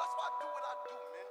that's what I do what I do, man.